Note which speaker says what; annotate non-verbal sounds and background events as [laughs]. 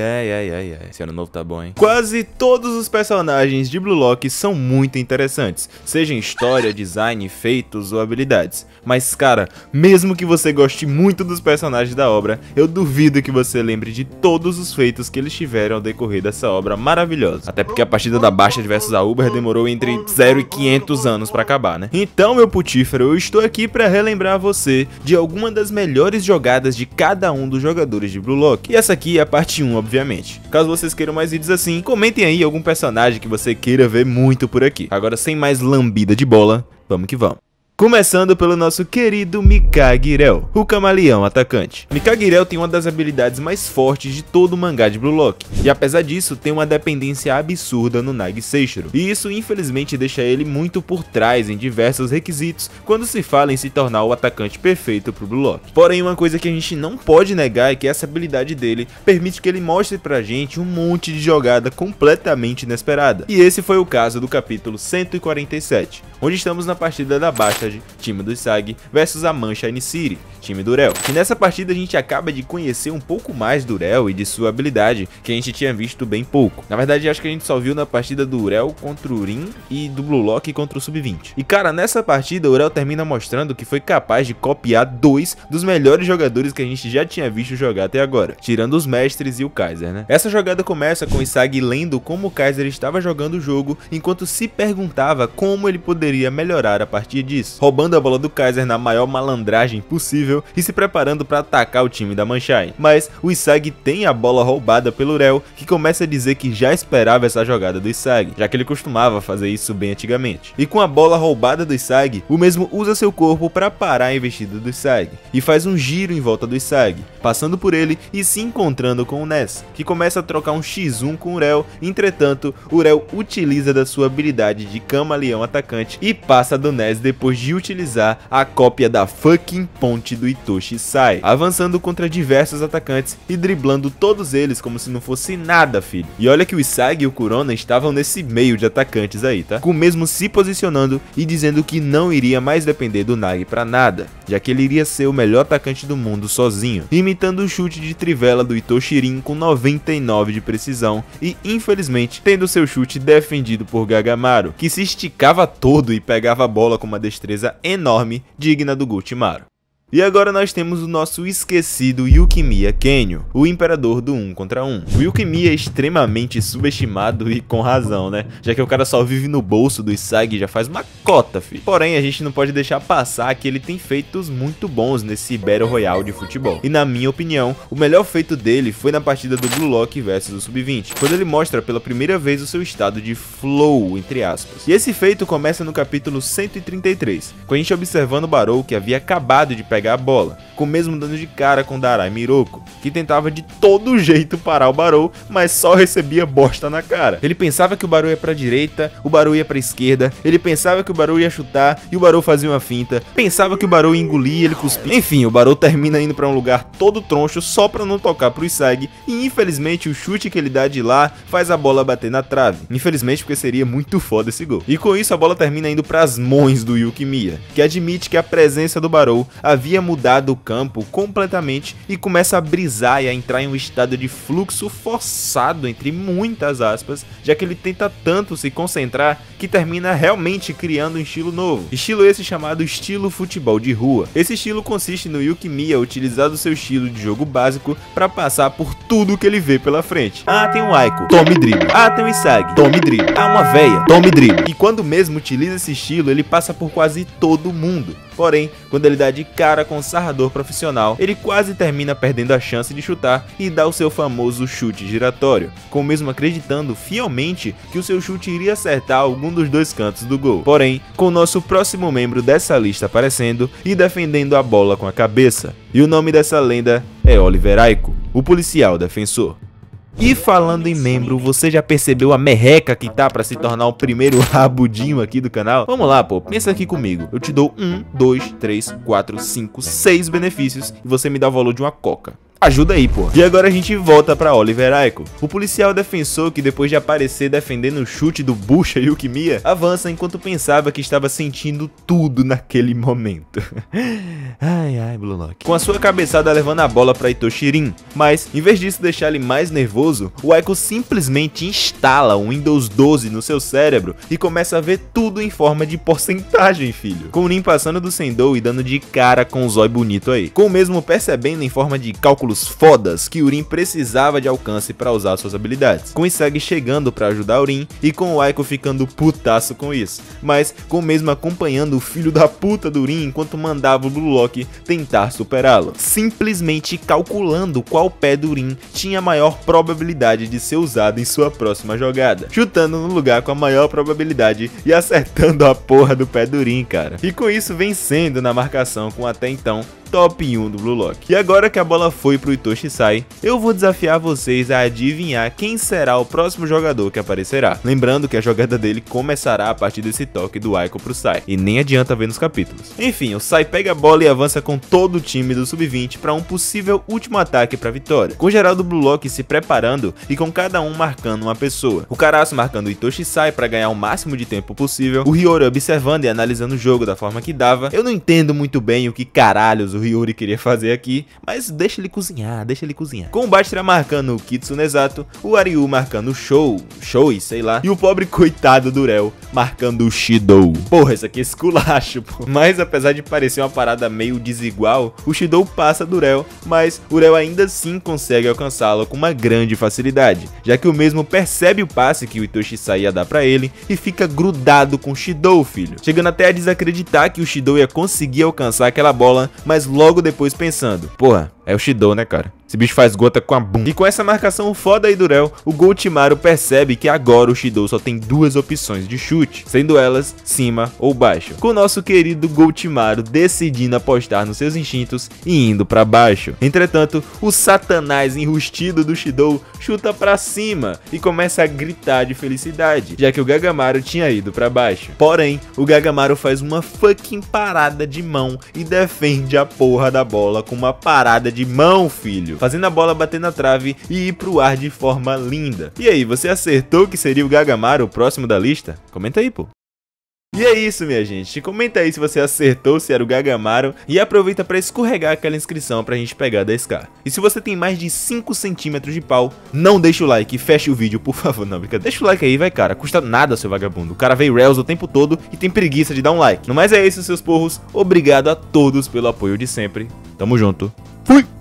Speaker 1: Ai, ai, ai, ai, ai. Esse ano novo tá bom, hein? Quase todos os personagens de Blue Lock são muito interessantes, seja em história, [laughs] design, feitos ou habilidades. Mas, cara, mesmo que você goste muito dos personagens da obra, eu duvido que você lembre de todos os feitos que eles tiveram ao decorrer dessa obra maravilhosa. Até porque a partida da Bastard vs a Uber demorou entre 0 e 500 anos pra acabar, né? Então, meu putífero, eu estou aqui pra relembrar você de alguma das melhores jogadas de cada um dos jogadores de Blue Lock. E essa aqui é a parte 1, obviamente. Caso vocês queiram mais vídeos assim, comentem aí algum personagem que você queira ver muito por aqui. Agora, sem mais lambida de bola, vamos que vamos. Começando pelo nosso querido Mikagirel, o camaleão atacante. Mikagirel tem uma das habilidades mais fortes de todo o mangá de Blue Lock, e apesar disso tem uma dependência absurda no Nagi Seishiro, e isso infelizmente deixa ele muito por trás em diversos requisitos quando se fala em se tornar o atacante perfeito pro Blue Lock. Porém uma coisa que a gente não pode negar é que essa habilidade dele permite que ele mostre pra gente um monte de jogada completamente inesperada, e esse foi o caso do capítulo 147, onde estamos na partida da Time do Sag, versus a Mancha City, time do Rel. E nessa partida a gente acaba de conhecer um pouco mais do Rel e de sua habilidade, que a gente tinha visto bem pouco. Na verdade, acho que a gente só viu na partida do Rel contra o Rin e do Blue Lock contra o Sub-20. E cara, nessa partida o Rel termina mostrando que foi capaz de copiar dois dos melhores jogadores que a gente já tinha visto jogar até agora, tirando os mestres e o Kaiser, né? Essa jogada começa com o Isag lendo como o Kaiser estava jogando o jogo, enquanto se perguntava como ele poderia melhorar a partir disso, roubando a bola do Kaiser na maior malandragem possível e se preparando para atacar o time da Manchai. Mas o Isag tem a bola roubada pelo Rel, que começa a dizer que já esperava essa jogada do Isag, já que ele costumava fazer isso bem antigamente. E com a bola roubada do Isag, o mesmo usa seu corpo para parar a investida do Isag, e faz um giro em volta do Isag, passando por ele e se encontrando com o Ness, que começa a trocar um x1 com o Rel, entretanto, o Rel utiliza da sua habilidade de camaleão atacante e passa do Ness depois de utilizar a cópia da fucking ponte do Itoshi Sai, avançando contra diversos atacantes e driblando todos eles como se não fosse nada, filho. E olha que o Isagi e o Kurona estavam nesse meio de atacantes aí, tá? Com o mesmo se posicionando e dizendo que não iria mais depender do Nagi para nada, já que ele iria ser o melhor atacante do mundo sozinho, imitando o chute de trivela do Itoshirin com 99 de precisão e, infelizmente, tendo seu chute defendido por Gagamaru, que se esticava todo e pegava a bola com uma destreza enorme, digna do Gultimaru. E agora nós temos o nosso esquecido Yukimiya Kenyo, o imperador do 1 contra 1. O Yukimiya é extremamente subestimado e com razão, né? Já que o cara só vive no bolso do Isagi já faz uma cota, fi. Porém, a gente não pode deixar passar que ele tem feitos muito bons nesse Battle Royale de futebol. E na minha opinião, o melhor feito dele foi na partida do Blue Lock versus o Sub-20, quando ele mostra pela primeira vez o seu estado de flow, entre aspas. E esse feito começa no capítulo 133, com a gente observando o Barou que havia acabado de pegar pegar a bola, com o mesmo dano de cara com Darai Miroko, que tentava de todo jeito parar o Barou, mas só recebia bosta na cara. Ele pensava que o Barou ia pra direita, o Barou ia pra esquerda, ele pensava que o Barou ia chutar e o Barou fazia uma finta, pensava que o Barou ia engolir ele cuspia. Enfim, o Barou termina indo pra um lugar todo troncho só pra não tocar pro Isag e infelizmente o chute que ele dá de lá faz a bola bater na trave. Infelizmente porque seria muito foda esse gol. E com isso a bola termina indo pras mãos do Yuki Mia, que admite que a presença do Barou havia havia mudado o campo completamente e começa a brisar e a entrar em um estado de fluxo forçado, entre muitas aspas, já que ele tenta tanto se concentrar que termina realmente criando um estilo novo. Estilo esse chamado estilo futebol de rua. Esse estilo consiste no Yuki Miya utilizar o seu estilo de jogo básico para passar por tudo que ele vê pela frente. Ah, tem um Aiko, tome drible. Ah, tem um Isagi, tome drible. Ah, uma veia, tome drible. E quando mesmo utiliza esse estilo, ele passa por quase todo mundo. Porém, quando ele dá de cara com o sarrador profissional, ele quase termina perdendo a chance de chutar e dá o seu famoso chute giratório, com mesmo acreditando fielmente que o seu chute iria acertar algum dos dois cantos do gol. Porém, com o nosso próximo membro dessa lista aparecendo e defendendo a bola com a cabeça. E o nome dessa lenda é Oliver Aiko, o policial defensor. E falando em membro, você já percebeu a merreca que tá pra se tornar o primeiro [laughs] rabudinho aqui do canal? Vamos lá, pô, pensa aqui comigo. Eu te dou um, dois, três, quatro, cinco, seis benefícios e você me dá o valor de uma coca. Ajuda aí, pô. E agora a gente volta pra Oliver Aiko. O policial defensor que depois de aparecer defendendo o chute do Bucha e avança enquanto pensava que estava sentindo tudo naquele momento. [laughs] ai, ai, Blue Lock. Com a sua cabeçada levando a bola pra Itoshirin, mas em vez disso deixar ele mais nervoso, o Aiko simplesmente instala o Windows 12 no seu cérebro e começa a ver tudo em forma de porcentagem, filho. Com o Nin passando do Sendou e dando de cara com o zóio bonito aí. Com o mesmo percebendo em forma de cálculos fodas que Urim precisava de alcance para usar suas habilidades. Com Isagi chegando para ajudar Urim e com o Aiko ficando putaço com isso, mas com mesmo acompanhando o filho da puta do Urim enquanto mandava o Blue Lock tentar superá-lo, simplesmente calculando qual pé do Urim tinha maior probabilidade de ser usado em sua próxima jogada, chutando no lugar com a maior probabilidade e acertando a porra do pé do Urim, cara. E com isso vencendo na marcação com até então top 1 do Blue Lock. E agora que a bola foi pro Itoshi Sai, eu vou desafiar vocês a adivinhar quem será o próximo jogador que aparecerá. Lembrando que a jogada dele começará a partir desse toque do Aiko pro Sai, e nem adianta ver nos capítulos. Enfim, o Sai pega a bola e avança com todo o time do Sub-20 para um possível último ataque para vitória, com geral do Blue Lock se preparando e com cada um marcando uma pessoa. O Karasu marcando o Itoshi Sai para ganhar o máximo de tempo possível, o Hiyori observando e analisando o jogo da forma que dava. Eu não entendo muito bem o que caralhos o Yuri queria fazer aqui, mas deixa ele cozinhar, deixa ele cozinhar. Com o Bastira marcando o Kitsunezato, o Ariu marcando o Show, Shoei, sei lá, e o pobre coitado do Rel marcando o Shidou. Porra, isso aqui é esculacho, pô. Mas apesar de parecer uma parada meio desigual, o Shidou passa do Rel, mas o Rel ainda assim consegue alcançá-lo com uma grande facilidade, já que o mesmo percebe o passe que o Itoshi Sai ia dar pra ele e fica grudado com o Shidou, filho, chegando até a desacreditar que o Shidou ia conseguir alcançar aquela bola, mas logo depois pensando, porra, é o Shidou, né, cara? Esse bicho faz gota com a bunda. E com essa marcação foda aí do Rel, o Goltimaru percebe que agora o Shidou só tem duas opções de chute, sendo elas cima ou baixo. Com o nosso querido Goltimaru decidindo apostar nos seus instintos e indo para baixo. Entretanto, o satanás enrustido do Shidou chuta para cima e começa a gritar de felicidade, já que o Gagamaru tinha ido para baixo. Porém, o Gagamaru faz uma fucking parada de mão e defende a porra da bola com uma parada de mão, filho fazendo a bola bater na trave e ir pro ar de forma linda. E aí, você acertou que seria o Gagamaru o próximo da lista? Comenta aí, pô. E é isso, minha gente. Comenta aí se você acertou, se era o Gagamaru. E aproveita para escorregar aquela inscrição pra gente pegar 10k. E se você tem mais de 5 centímetros de pau, não deixa o like feche o vídeo, por favor. [laughs] Não, brincadeira. Deixa o like aí, vai, cara. Custa nada, seu vagabundo. O cara veio Rails o tempo todo e tem preguiça de dar um like. No mais é isso, seus porros. Obrigado a todos pelo apoio de sempre. Tamo junto. Fui!